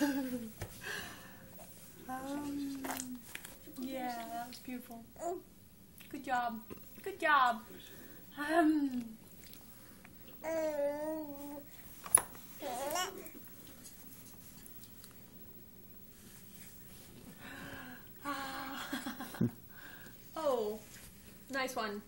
um, yeah, that was beautiful. Good job. Good job. Um. Ah. oh, nice one.